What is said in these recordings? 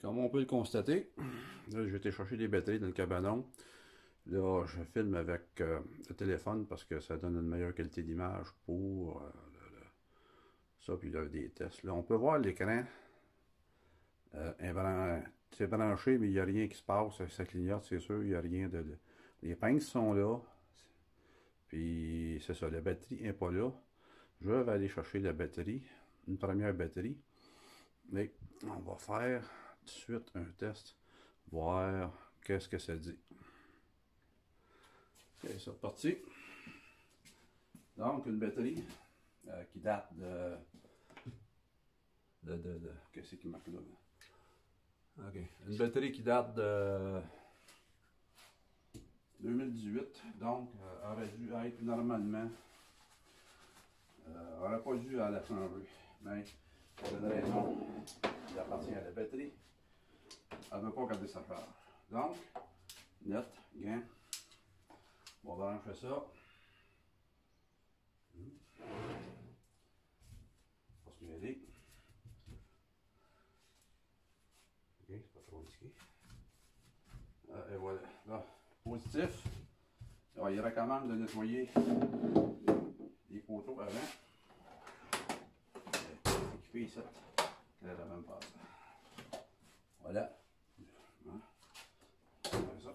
comme on peut le constater, là, j'ai été chercher des batteries dans le cabanon. Là, je filme avec euh, le téléphone parce que ça donne une meilleure qualité d'image pour euh, ça, puis là, des tests. Là, on peut voir l'écran. Euh, c'est branché, mais il n'y a rien qui se passe. Ça clignote, c'est sûr. Il n'y a rien de, Les pinces sont là. Puis, c'est ça, la batterie n'est pas là. Je vais aller chercher la batterie, une première batterie. Mais on va faire suite un test, voir qu'est-ce que ça dit. Ok, c'est parti. Donc, une batterie euh, qui date de. de, de, Qu'est-ce qui marque là? Ok. Une batterie qui date de 2018, donc euh, aurait dû être normalement. Euh, aurait pas dû à la. Mais pour une raison qui appartient à la batterie, elle ne veut pas garder sa charge. Donc, net, gain. On va brancher ça. Pas se mêler. Ok, c'est pas trop risqué. Euh, et voilà. Là, positif. Il recommande de nettoyer les poteaux avant. Équiper ici. Là, la même passe. Voilà. Hein? Ça.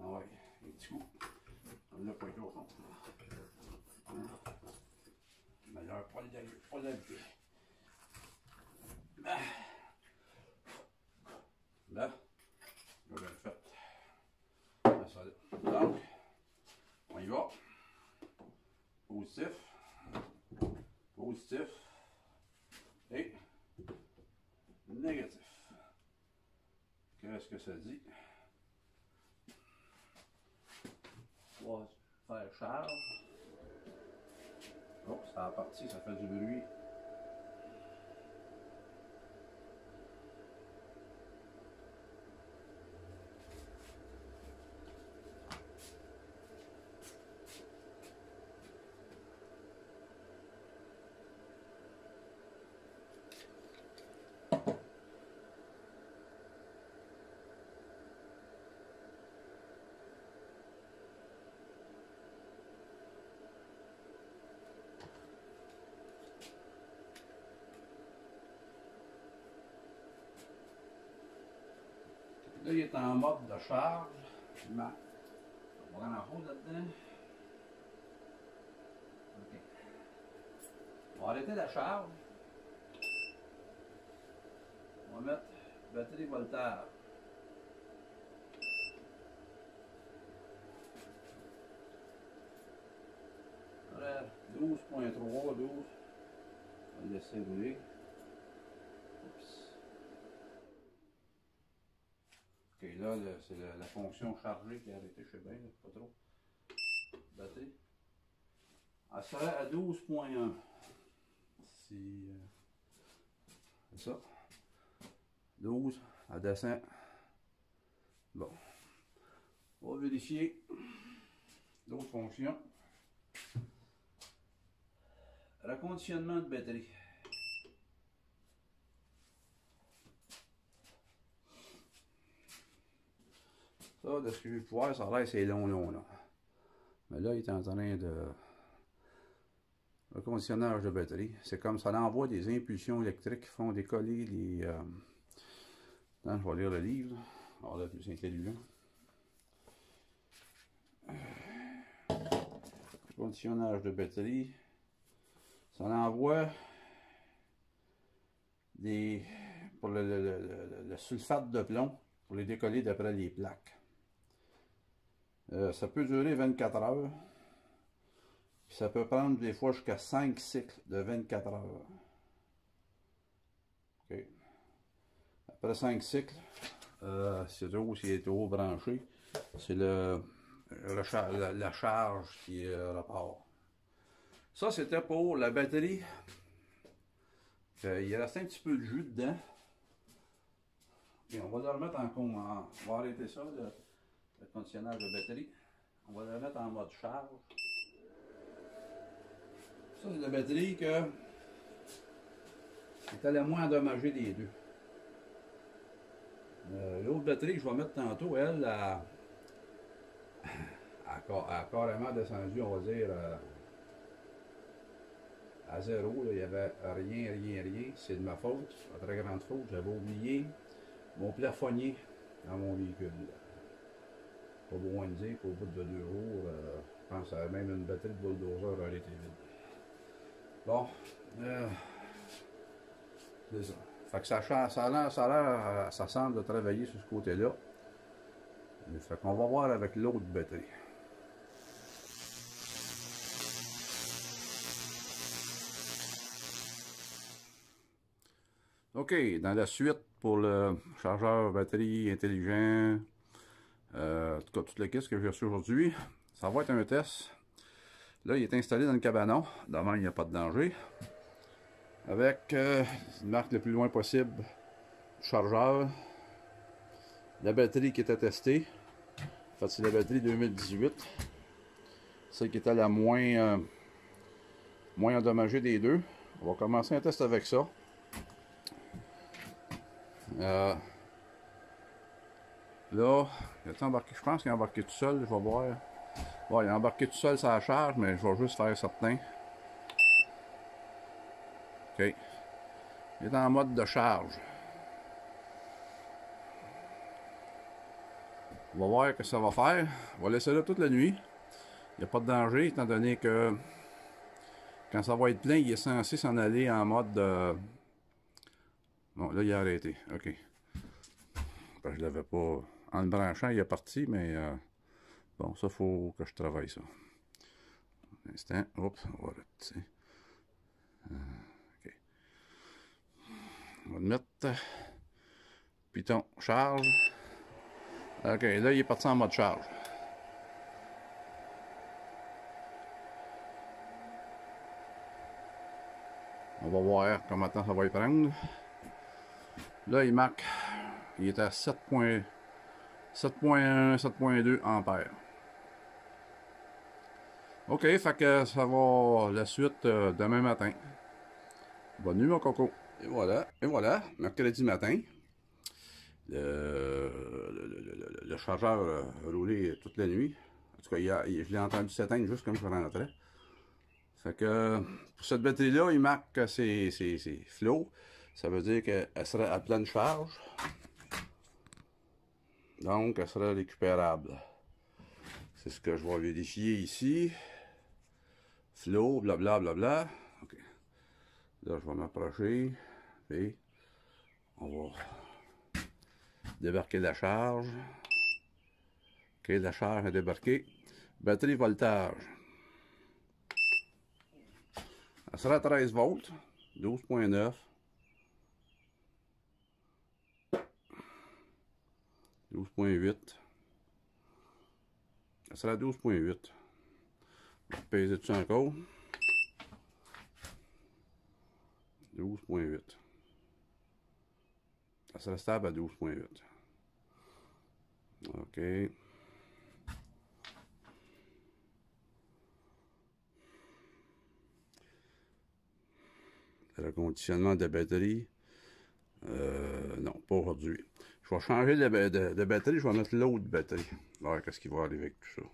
Ah ouais, un petit coup. On l'a pas été au fond. Meilleur pas le pas le Là, là, je le faire. Donc, on y va. Positif. Positif. Et négatif. Qu'est-ce que ça dit? On va charge. Oh, ça a parti, ça fait du bruit. Là, il est en mode de charge. On va en haut là-dedans. OK. On va arrêter la charge. On va mettre batterie voltage. Voilà, 12.3, 12. On va le laisser rouler. Oups. Ok, c'est la, fonction chargée qui a arrêté, je sais bien, pas trop. Batterie. Elle serait à 12.1. Si. Euh, c'est ça. 12, elle descend. Bon. On va vérifier d'autres fonctions. Reconditionnement de batterie. Ça, de ce que je vais pouvoir, ça a l'air c'est long, long, là. Mais là, il est en train de... Reconditionnage de batterie. C'est comme ça envoie des impulsions électriques qui font décoller les... Euh... Attends, je vais lire le livre. Alors là, plus intelligent. Reconditionnage de batterie. Ça envoie des... pour le, le, le, le sulfate de plomb pour les décoller d'après les plaques. Euh, ça peut durer 24 heures. Ça peut prendre des fois jusqu'à 5 cycles de 24 heures. Après 5 cycles, euh, c'est trop s'il est trop branché, c'est la, charge qui euh, repart. Ça, c'était pour la batterie. il restait un petit peu de jus dedans. Et on va le remettre en, en on va arrêter ça. Là le conditionnage de batterie. On va le mettre en mode charge. Ça, c'est la batterie que était la moins endommagée des deux. Euh, L'autre batterie que je vais mettre tantôt, elle, a, carrément descendu, on va dire, euh, à zéro. Il n'y avait rien, rien, rien. C'est de ma faute, ma très grande faute. J'avais oublié mon plafonnier dans mon véhicule. Pas besoin de dire qu'au bout de deux jours, euh, je pense que même une batterie de bulldozer aurait été vide. Bon, euh, ça. Fait que ça, ça, a l'air- l'air- ça semble travailler sur ce côté-là. Mais Fait qu'on va voir avec l'autre batterie. OK, dans la suite pour le chargeur batterie intelligent, euh, en tout cas, toutes les caisses que j'ai reçues aujourd'hui, ça va être un test. Là, il est installé dans le cabanon. Devant, il n'y a pas de danger. Avec euh, une marque le plus loin possible du chargeur. La batterie qui était testée. En fait, c'est la batterie 2018. Celle qui était la moins, euh, moins endommagée des deux. On va commencer un test avec ça. Euh, là, il est embarqué, je pense qu'il est embarqué tout seul, je vais voir. Bon, il est embarqué tout seul la charge, mais je vais juste faire certain. OK. Il est en mode de charge. On va voir ce que ça va faire. On va laisser là toute la nuit. Il n'y a pas de danger, étant donné que quand ça va être plein, il est censé s'en aller en mode de... Bon, là, il a arrêté. OK. Parce que je l'avais pas... En le branchant, il est parti, mais... euh, Bon, ça, faut que je travaille ça. Un instant. Oups, on va le. Euh, OK. On va le mettre. Python, charge. OK, là, il est parti en mode charge. On va voir combien de temps ça va y prendre. Là, il marque. Il est à 7. 7.1, 7.2 ampères. OK, fait que ça va la suite euh, demain matin. Bonne nuit, mon coco. Et voilà, et voilà, mercredi matin. Le, chargeur a roulé toute la nuit. En tout cas, il a- je l'ai entendu s'éteindre juste comme je rentrais. Fait que pour cette batterie-là, il marque que c'est c'est- c'est flow. Ça veut dire qu'elle serait à pleine charge. Donc, elle sera récupérable. C'est ce que je vais vérifier ici. Flow, blablabla. Bla, bla. Là, je vais m'approcher. On va débarquer la charge. OK, la charge est débarquée. Batterie voltage. Elle sera à 13 volts. 12.9. 12.8. Ça sera à 12.8. On va peser dessus encore. 12.8. Ça sera stable à 12.8. OK. Le conditionnement de la batterie. Euh, non, pas aujourd'hui. Je vais changer de, ba- de- de batterie, je vais mettre l'autre batterie. voir qu'est-ce qui va arriver avec tout ça.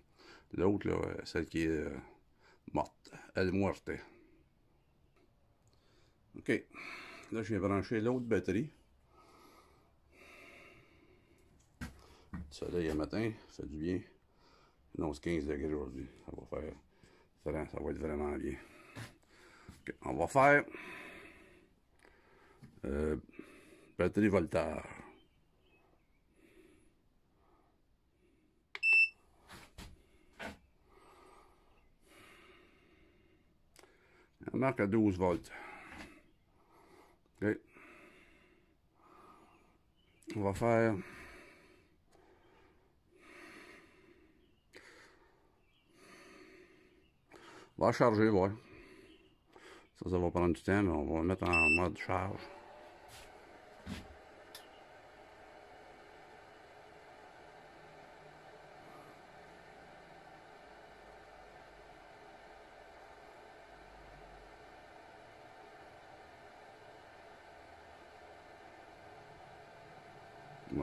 L'autre, là, euh, celle qui est euh, morte. Elle muerte. OK. Là, je vais brancher l'autre batterie. Soleil le matin, ça fait du bien. Non, c'est 15 degrés aujourd'hui. Ça va faire. Ça, va être vraiment bien. OK, On va faire. euh, batterie voltage. Elle marque à 12 volts. OK. On va faire. On va charger, ouais. Ça, ça va prendre du temps, mais on va mettre en mode charge.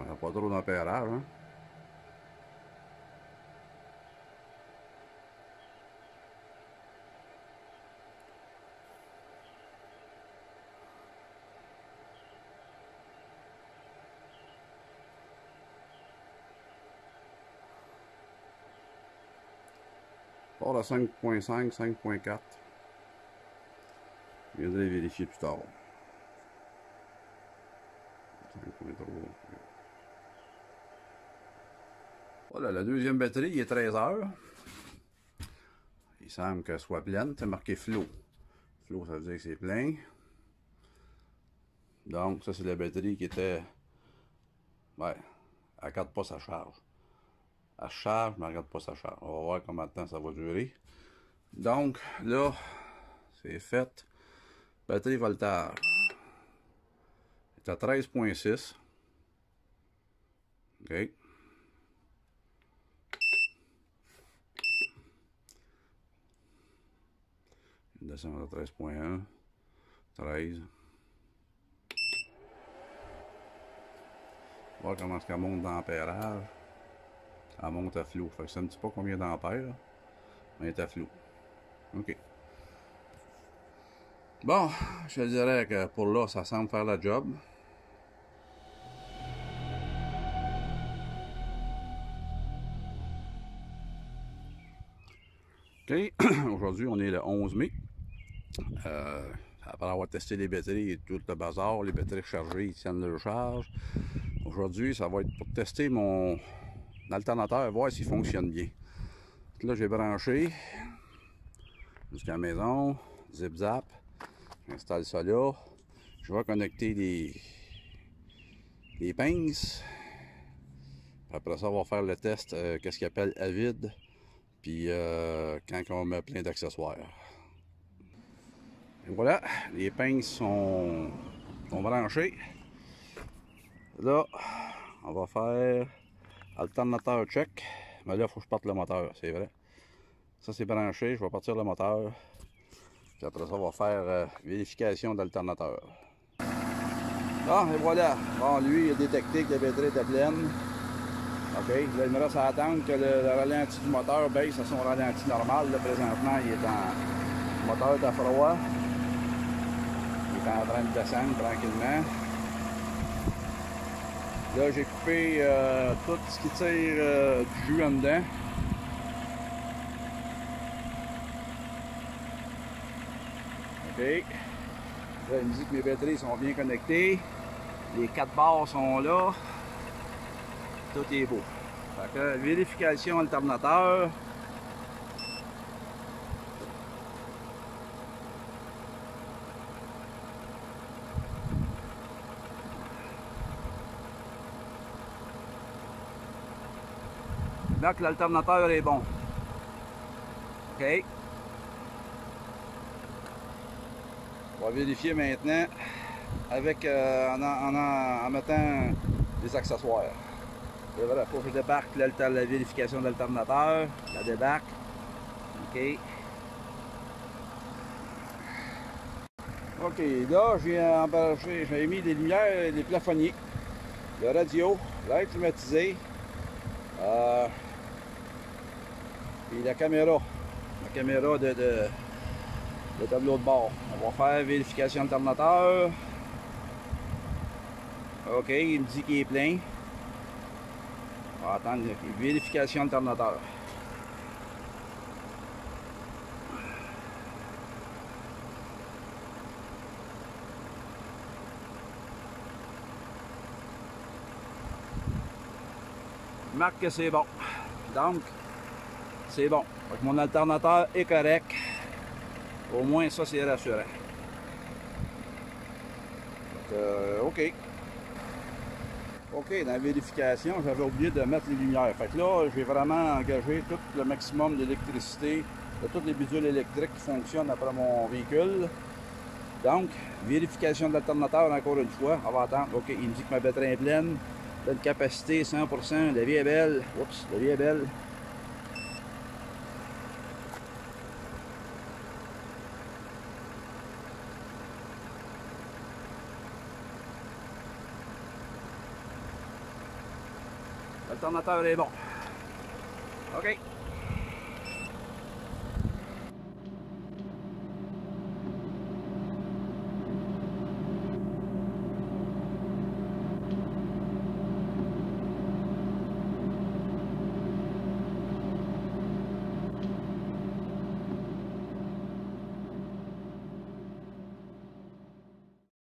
Ouais, pas trop d'ampérage, hein? Part à 5.5, 5.4. Je viendrai vérifier plus tard. 5.3. Voilà, la deuxième batterie, il est 13 heures. Il semble qu'elle soit pleine. C'est marqué flow. Flow, ça veut dire que c'est plein. Donc, ça, c'est la batterie qui était. Ouais, elle garde pas sa charge. Elle charge, mais elle regarde pas sa charge. On va voir combien de temps ça va durer. Donc, là, c'est fait. Batterie voltage. est à 13.6. OK. Il descend à 13.1. 13. On voir comment ça monte d'ampérage. Elle monte à flou. Fait que ça ne dit pas combien d'ampères, mais elle est à flou. OK. Bon, je dirais que pour là, ça semble faire la job. OK. Aujourd'hui, on est le 11 mai. Euh, après avoir testé les batteries et tout le bazar, les batteries chargées, ils tiennent leur charge. Aujourd'hui, ça va être pour tester mon alternateur, voir s'il fonctionne bien. Là, j'ai branché jusqu'à la maison, zip-zap. J'installe ça là. Je vais connecter les, les pinces. Après ça, on va faire le test, euh, qu'est-ce qu'il appelle à vide. Puis euh, quand on met plein d'accessoires. Voilà, les pinces sont, sont branchées. Là, on va faire alternateur check. Mais là, il faut que je parte le moteur, c'est vrai. Ça, c'est branché. Je vais partir le moteur. Puis après ça, on va faire euh, vérification d'alternateur. Ah, et voilà. Bon, lui, il a détecté que la batterie était pleine. OK. Là, il me reste à attendre que le, ralenti du moteur baisse à son ralenti normal. Là, présentement, il est en... Moteur est. En train de descendre tranquillement. Là, j'ai coupé euh, tout ce qui tire euh, du jus en dedans. OK. Là, il me dit que mes batteries sont bien connectées. Les quatre barres sont là. Tout est beau. Fait vérification alternateur. Donc l'alternateur est bon. OK. On va vérifier maintenant avec euh, en, en, en, mettant des accessoires. Et voilà, faut que je débarque la vérification d'alternateur. La débarque. OK. OK, là, j'ai mis des lumières, des plafonniers, le radio, l'air climatisé, euh, et la caméra, la caméra de, de, de tableau de bord. On va faire vérification alternateur. OK, il me dit qu'il est plein. On va attendre vérification alternateur. marque que c'est bon. Donc, c'est bon. Mon alternateur est correct. Au moins, ça, c'est rassurant. Euh, OK. OK, dans la vérification, j'avais oublié de mettre les lumières. Fait que là, j'ai vraiment engagé tout le maximum d'électricité de toutes les bidules électriques qui fonctionnent après mon véhicule. Donc, vérification de l'alternateur encore une fois. On va attendre. OK, il me dit que ma batterie est pleine. Une capacité 100%. La vie est belle. Oups, la vie est belle. L'alternateur est bon. OK.